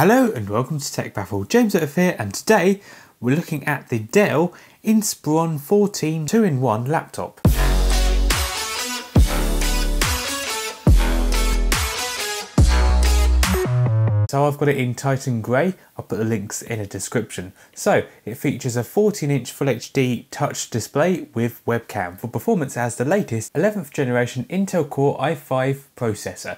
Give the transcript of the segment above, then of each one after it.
Hello and welcome to Tech Baffle. James Out here and today we're looking at the Dell Inspiron 14 2-in-1 laptop. So I've got it in Titan Grey, I'll put the links in a description. So it features a 14 inch Full HD touch display with webcam. For performance it has the latest 11th generation Intel Core i5 processor.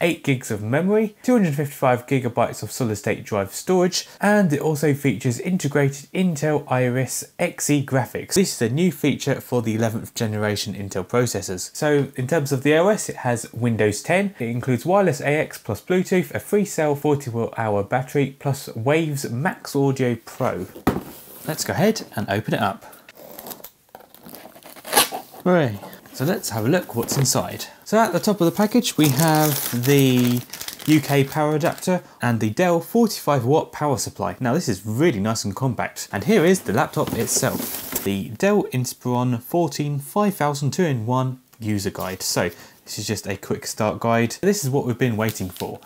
8 gigs of memory, 255 gigabytes of solid state drive storage, and it also features integrated Intel Iris Xe graphics. This is a new feature for the 11th generation Intel processors. So in terms of the OS, it has Windows 10, it includes wireless AX plus Bluetooth, a free cell 40 watt hour battery, plus Waves MaxxAudio Pro. Let's go ahead and open it up. Hooray. So let's have a look what's inside. So at the top of the package we have the UK power adapter and the Dell 45 watt power supply. Now this is really nice and compact. And here is the laptop itself. The Dell Inspiron 14 5002 in 1 user guide. So this is just a quick start guide. This is what we've been waiting for.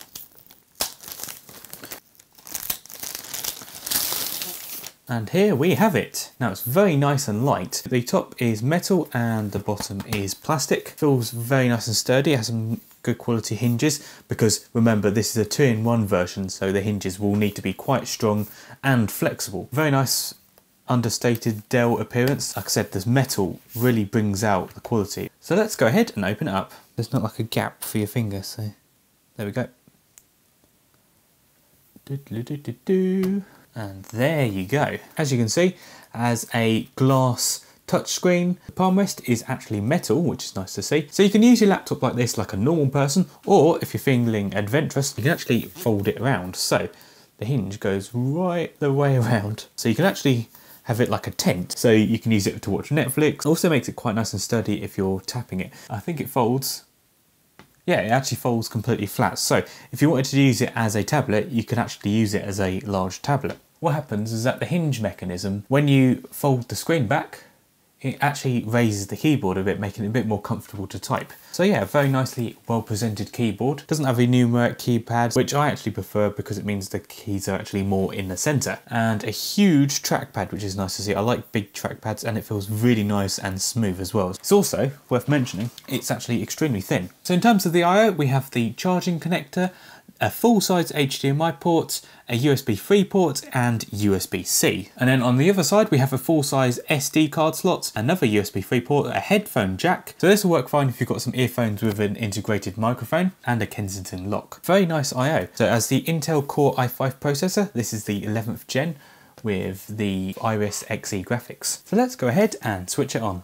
And here we have it. Now it's very nice and light. The top is metal and the bottom is plastic. Feels very nice and sturdy, has some good quality hinges because remember this is a two-in-one version so the hinges will need to be quite strong and flexible. Very nice understated Dell appearance. Like I said, this metal really brings out the quality. So let's go ahead and open it up. There's not like a gap for your finger, so there we go. Do, do, do, and there you go. As you can see, as a glass touchscreen, the palm rest is actually metal, which is nice to see. So you can use your laptop like this like a normal person, or if you're feeling adventurous, you can actually fold it around. So the hinge goes right the way around. So you can actually have it like a tent, so you can use it to watch Netflix. Also makes it quite nice and sturdy if you're tapping it. I think it folds yeah, it actually folds completely flat. So if you wanted to use it as a tablet, you can actually use it as a large tablet. What happens is that the hinge mechanism, when you fold the screen back, it actually raises the keyboard a bit, making it a bit more comfortable to type. So yeah, very nicely well presented keyboard. Doesn't have a numeric keypad, which I actually prefer because it means the keys are actually more in the center. And a huge trackpad, which is nice to see. I like big trackpads and it feels really nice and smooth as well. It's also worth mentioning, it's actually extremely thin. So in terms of the I.O., we have the charging connector, a full-size HDMI port, a USB 3 port and USB-C. And then on the other side we have a full-size SD card slot, another USB 3 port, a headphone jack. So this will work fine if you've got some earphones with an integrated microphone and a Kensington lock. Very nice I.O. So as the Intel Core i5 processor, this is the 11th gen with the Iris Xe graphics. So let's go ahead and switch it on.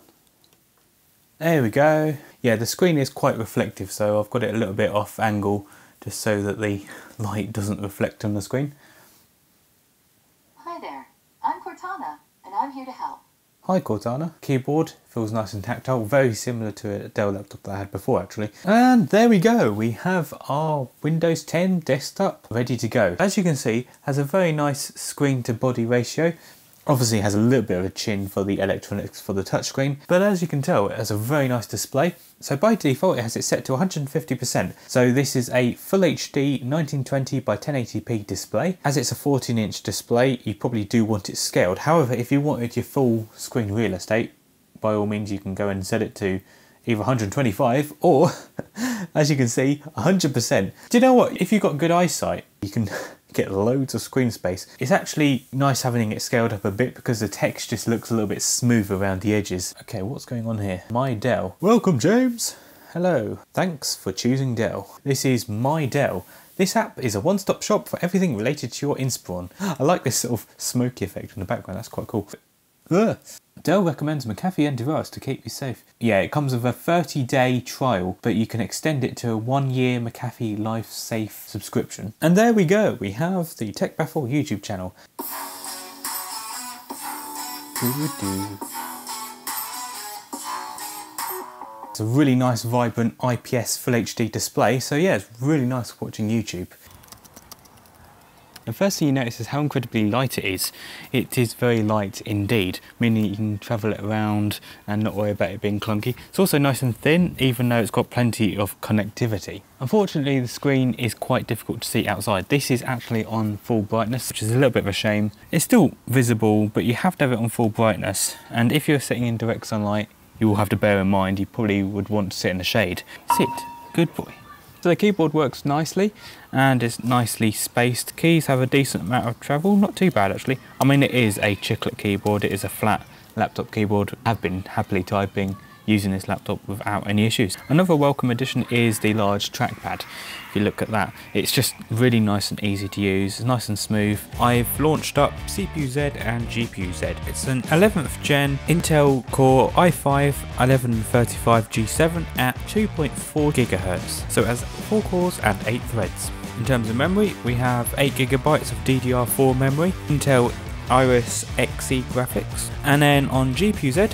There we go. Yeah, the screen is quite reflective, so I've got it a little bit off angle just so that the light doesn't reflect on the screen. Hi there, I'm Cortana, and I'm here to help. Hi Cortana. Keyboard feels nice and tactile, very similar to a Dell laptop that I had before actually. And there we go, we have our Windows 10 desktop ready to go. As you can see, has a very nice screen to body ratio, Obviously has a little bit of a chin for the electronics for the touchscreen, but as you can tell it has a very nice display. So by default it has it set to 150%. So this is a Full HD 1920 by 1080p display. As it's a 14 inch display you probably do want it scaled. However if you wanted your full screen real estate by all means you can go and set it to either 125 or as you can see 100%. Do you know what if you've got good eyesight you can get loads of screen space. It's actually nice having it scaled up a bit because the text just looks a little bit smooth around the edges. Okay, what's going on here? My Dell. Welcome, James. Hello. Thanks for choosing Dell. This is My Dell. This app is a one-stop shop for everything related to your Inspiron. I like this sort of smoky effect in the background, that's quite cool. Dell recommends McAfee antivirus to keep you safe. Yeah, it comes with a 30 day trial, but you can extend it to a one year McAfee LiveSafe subscription. And there we go, we have the Tech Baffle YouTube channel. It's a really nice, vibrant IPS Full HD display, so yeah, it's really nice watching YouTube. The first thing you notice is how incredibly light it is. It is very light indeed, meaning you can travel it around and not worry about it being clunky. It's also nice and thin, even though it's got plenty of connectivity. Unfortunately, the screen is quite difficult to see outside. This is actually on full brightness, which is a little bit of a shame. It's still visible, but you have to have it on full brightness. And if you're sitting in direct sunlight, you will have to bear in mind you probably would want to sit in the shade. Sit, good boy. So the keyboard works nicely and it's nicely spaced. Keys have a decent amount of travel, not too bad actually. I mean it is a chiclet keyboard, it is a flat laptop keyboard. I've been happily typing using this laptop without any issues. Another welcome addition is the large trackpad. If you look at that, it's just really nice and easy to use, it's nice and smooth. I've launched up CPU-Z and GPU-Z. It's an 11th gen Intel Core i5 1135G7 at 2.4 GHz. So it has 4 cores and 8 threads. In terms of memory, we have 8 gigabytes of DDR4 memory, Intel Iris Xe graphics, and then on GPU-Z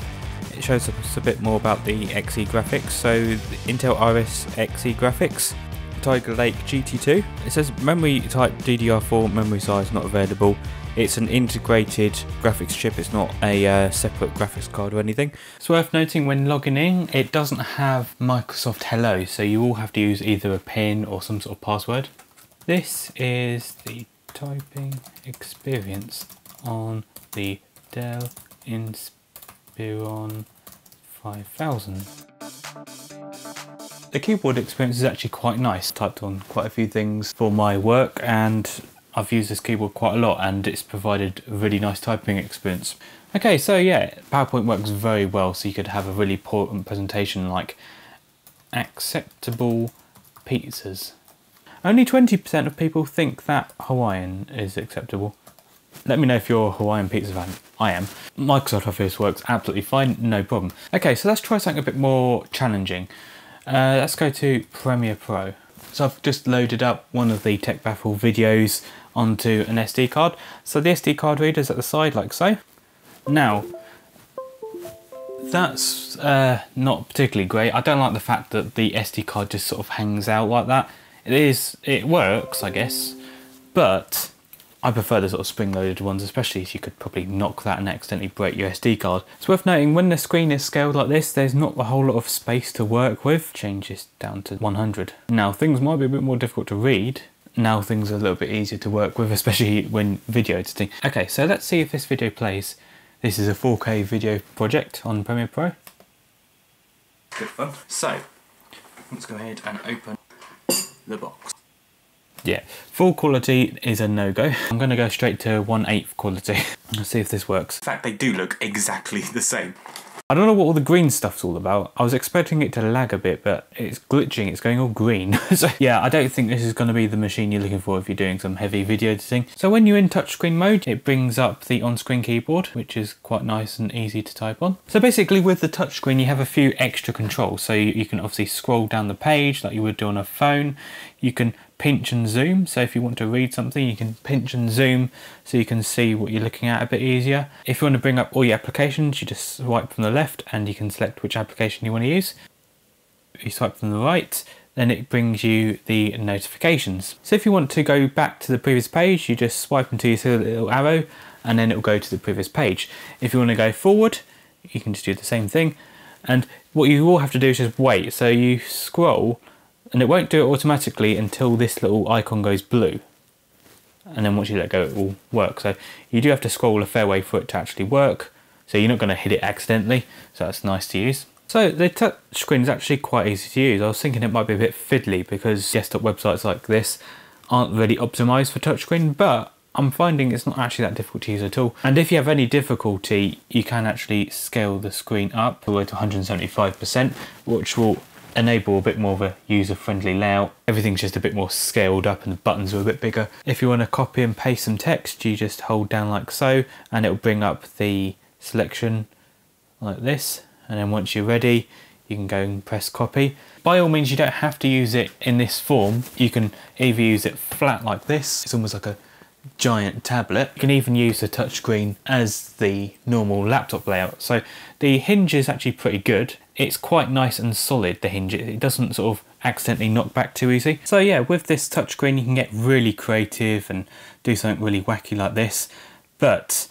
it shows us a bit more about the Xe graphics. So Intel Iris Xe graphics, Tiger Lake GT2. It says memory type DDR4 memory size not available. It's an integrated graphics chip, it's not a uh, separate graphics card or anything. It's worth noting when logging in, it doesn't have Microsoft Hello, so you will have to use either a PIN or some sort of password. This is the typing experience on the Dell Inspiron 5000. The keyboard experience is actually quite nice. Typed on quite a few things for my work and I've used this keyboard quite a lot and it's provided a really nice typing experience. Okay, so yeah, PowerPoint works very well so you could have a really important presentation like acceptable pizzas. Only 20% of people think that Hawaiian is acceptable. Let me know if you're a Hawaiian pizza fan. I am. Microsoft Office works absolutely fine, no problem. Okay, so let's try something a bit more challenging. Uh, let's go to Premiere Pro. So I've just loaded up one of the Tech Baffle videos onto an SD card. So the SD card reader is at the side like so. Now, that's uh, not particularly great. I don't like the fact that the SD card just sort of hangs out like that. It is, it works, I guess, but I prefer the sort of spring-loaded ones, especially as you could probably knock that and accidentally break your SD card. It's worth noting when the screen is scaled like this, there's not a whole lot of space to work with. Change this down to 100. Now things might be a bit more difficult to read, now things are a little bit easier to work with, especially when video editing. Okay, so let's see if this video plays. This is a 4K video project on Premiere Pro. Good fun. So, let's go ahead and open the box. Yeah, full quality is a no-go. I'm going to go straight to 1 8 quality. Let's see if this works. In fact, they do look exactly the same. I don't know what all the green stuff's all about. I was expecting it to lag a bit, but it's glitching, it's going all green. so yeah, I don't think this is going to be the machine you're looking for if you're doing some heavy video editing. So when you're in touchscreen mode, it brings up the on-screen keyboard, which is quite nice and easy to type on. So basically with the touchscreen, you have a few extra controls. So you, you can obviously scroll down the page like you would do on a phone. You can pinch and zoom. So if you want to read something, you can pinch and zoom so you can see what you're looking at a bit easier. If you want to bring up all your applications, you just swipe from the left and you can select which application you want to use. If you swipe from the right, then it brings you the notifications. So if you want to go back to the previous page, you just swipe until you see the little arrow and then it will go to the previous page. If you want to go forward, you can just do the same thing. And what you all have to do is just wait. So you scroll and it won't do it automatically until this little icon goes blue. And then once you let go it will work. So you do have to scroll a fair way for it to actually work. So you're not going to hit it accidentally. So that's nice to use. So the touch screen is actually quite easy to use. I was thinking it might be a bit fiddly because desktop websites like this aren't really optimized for touchscreen but I'm finding it's not actually that difficult to use at all. And if you have any difficulty, you can actually scale the screen up all the way to 175%, which will enable a bit more of a user-friendly layout. Everything's just a bit more scaled up and the buttons are a bit bigger. If you want to copy and paste some text, you just hold down like so and it'll bring up the selection like this. And then once you're ready, you can go and press copy. By all means, you don't have to use it in this form. You can either use it flat like this. It's almost like a giant tablet. You can even use the touchscreen as the normal laptop layout. So the hinge is actually pretty good it's quite nice and solid, the hinge. It doesn't sort of accidentally knock back too easy. So yeah, with this touchscreen you can get really creative and do something really wacky like this. But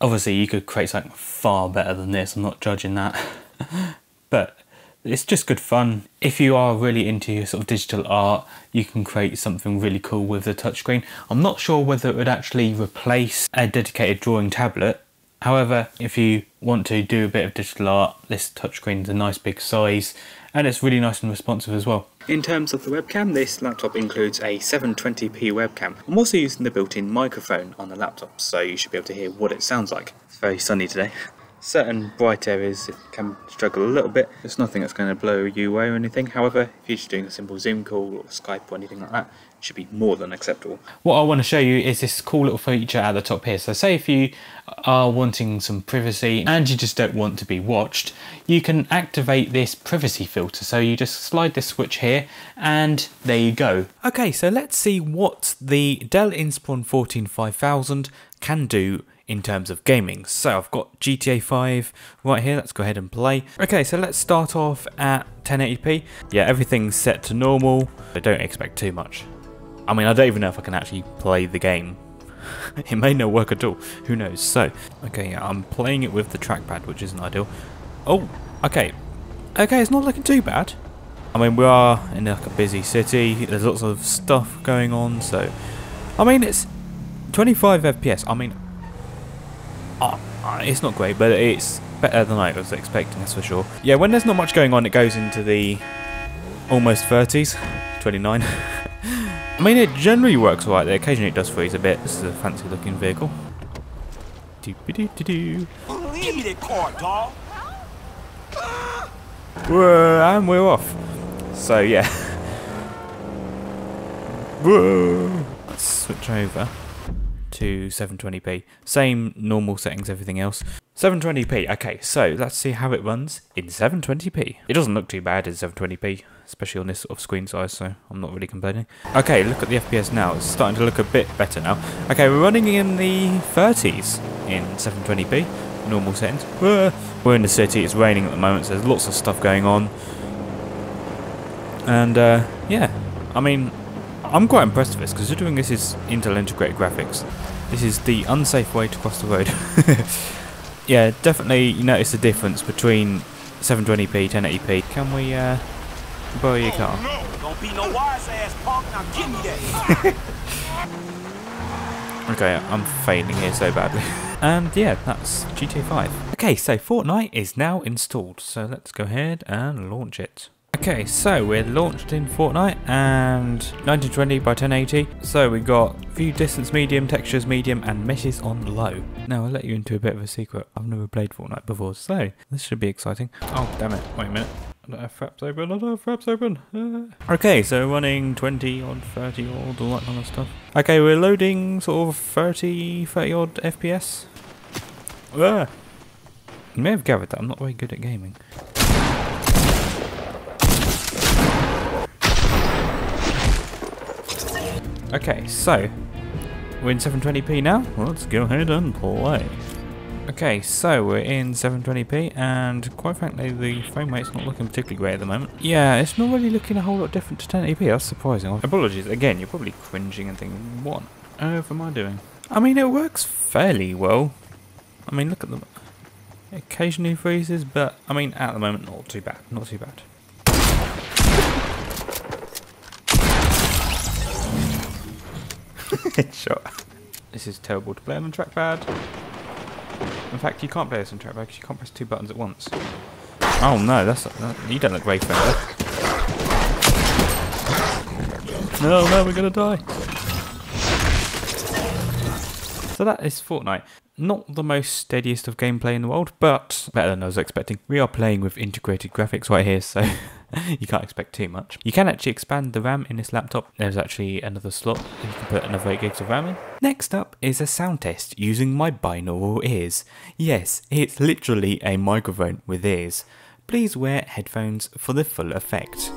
obviously you could create something far better than this. I'm not judging that. but it's just good fun. If you are really into sort of digital art, you can create something really cool with the touchscreen. I'm not sure whether it would actually replace a dedicated drawing tablet. However, if you want to do a bit of digital art, this touchscreen is a nice big size and it's really nice and responsive as well. In terms of the webcam, this laptop includes a 720p webcam. I'm also using the built-in microphone on the laptop, so you should be able to hear what it sounds like. It's very sunny today certain bright areas it can struggle a little bit. It's nothing that's going to blow you away or anything. However, if you're just doing a simple Zoom call or Skype or anything like that, it should be more than acceptable. What I want to show you is this cool little feature at the top here. So say if you are wanting some privacy and you just don't want to be watched, you can activate this privacy filter. So you just slide this switch here and there you go. Okay, so let's see what the Dell Inspiron 14 5000 can do in terms of gaming. So I've got GTA 5 right here, let's go ahead and play. Okay, so let's start off at 1080p. Yeah, everything's set to normal, I don't expect too much. I mean, I don't even know if I can actually play the game. it may not work at all, who knows. So, okay, I'm playing it with the trackpad, which isn't ideal. Oh, okay. Okay, it's not looking too bad. I mean, we are in like a busy city, there's lots of stuff going on, so... I mean, it's 25 FPS. I mean, uh, it's not great, but it's better than I was expecting, that's for sure. Yeah, when there's not much going on, it goes into the almost 30s, 29. I mean, it generally works alright there. Occasionally it does freeze a bit. This is a fancy looking vehicle. Doo -doo -doo Give me that car, dog. Whoa, and we're off. So yeah. Whoa. Let's switch over to 720p. Same normal settings, everything else. 720p, okay, so let's see how it runs in 720p. It doesn't look too bad in 720p, especially on this sort of screen size, so I'm not really complaining. Okay, look at the FPS now, it's starting to look a bit better now. Okay, we're running in the 30s in 720p, normal settings. We're in the city, it's raining at the moment, so there's lots of stuff going on. And, uh, yeah, I mean, I'm quite impressed with this, considering this is Intel integrated graphics. This is the unsafe way to cross the road. yeah, definitely you notice the difference between 720p, 1080p. Can we uh, borrow your car? Oh, no. Don't be no wise ass punk. Now give me that. okay, I'm failing here so badly. and yeah, that's GTA 5. Okay, so Fortnite is now installed. So let's go ahead and launch it. Okay, so we're launched in Fortnite and 1920 by 1080. So we've got view distance medium, textures medium, and meshes on low. Now I'll let you into a bit of a secret. I've never played Fortnite before, so this should be exciting. Oh, damn it. Wait a minute. I don't have fraps open, I don't have fraps open. Uh. Okay, so running 20 odd, 30 odd, all that kind of stuff. Okay, we're loading sort of 30, 30 odd FPS. Uh. You may have gathered that I'm not very good at gaming. Okay, so we're in 720p now. Well, let's go ahead and play. Okay, so we're in 720p, and quite frankly, the frame rate's not looking particularly great at the moment. Yeah, it's not really looking a whole lot different to 1080p. That's surprising. Apologies again. You're probably cringing and thinking, what on earth am I doing? I mean, it works fairly well. I mean, look at them. Occasionally freezes, but I mean, at the moment, not too bad. Not too bad. Headshot. This is terrible to play on the trackpad. In fact, you can't play this on trackpad because you can't press two buttons at once. Oh no, that's that, you don't look very friendly. No, no, we're gonna die. So that is Fortnite. Not the most steadiest of gameplay in the world, but better than I was expecting. We are playing with integrated graphics right here, so you can't expect too much. You can actually expand the RAM in this laptop. There's actually another slot you can put another 8 gigs of RAM in. Next up is a sound test using my binaural ears. Yes, it's literally a microphone with ears. Please wear headphones for the full effect.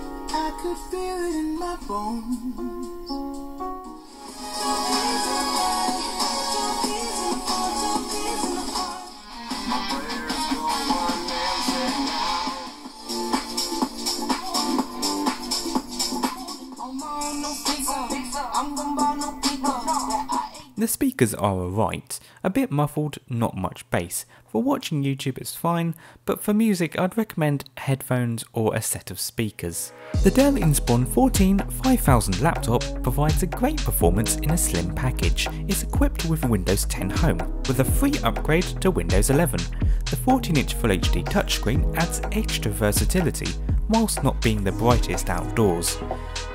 The speakers are alright, a bit muffled, not much bass. For watching YouTube it's fine, but for music I'd recommend headphones or a set of speakers. The Dell Inspiron 14 5000 laptop provides a great performance in a slim package. It's equipped with Windows 10 Home, with a free upgrade to Windows 11. The 14-inch Full HD touchscreen adds extra versatility, whilst not being the brightest outdoors.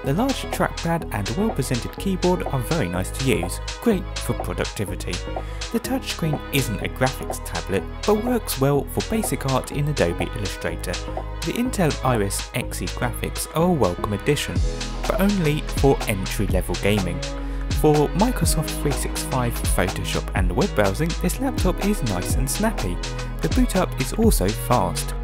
The large trackpad and well-presented keyboard are very nice to use, great for productivity. The touchscreen isn't a graphics tablet, but works well for basic art in Adobe Illustrator. The Intel Iris Xe graphics are a welcome addition, but only for entry-level gaming. For Microsoft 365, Photoshop and web browsing, this laptop is nice and snappy. The boot up is also fast.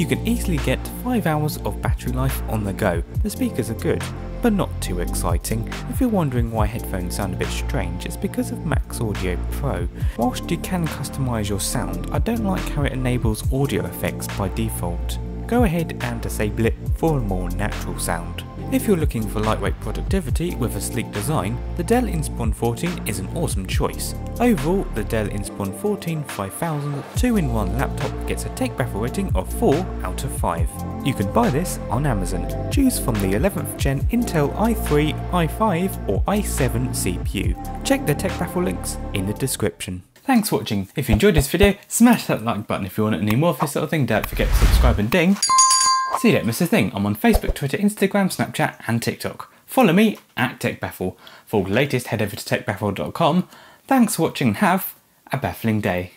You can easily get 5 hours of battery life on the go. The speakers are good, but not too exciting. If you're wondering why headphones sound a bit strange, it's because of MaxxAudio Pro. Whilst you can customise your sound, I don't like how it enables audio effects by default. Go ahead and disable it for a more natural sound. If you're looking for lightweight productivity with a sleek design, the Dell Inspiron 14 is an awesome choice. Overall, the Dell Inspiron 14 5000 2-in-1 laptop gets a TechBaffle rating of 4 out of 5. You can buy this on Amazon. Choose from the 11th gen Intel i3, i5 or i7 CPU. Check the TechBaffle links in the description. Thanks for watching. If you enjoyed this video, smash that like button. If you want any more of this sort of thing, don't forget to subscribe and ding. See you don't miss a thing. I'm on Facebook, Twitter, Instagram, Snapchat and TikTok. Follow me at TechBaffle. For the latest, head over to techbaffle.com. Thanks for watching and have a baffling day.